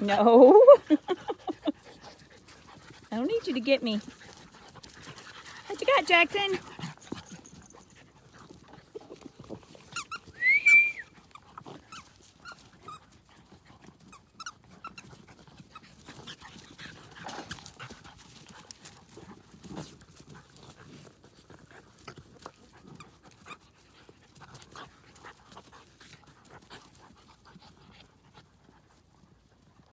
No. I don't need you to get me. What you got, Jackson?